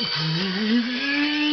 Mm-hmm.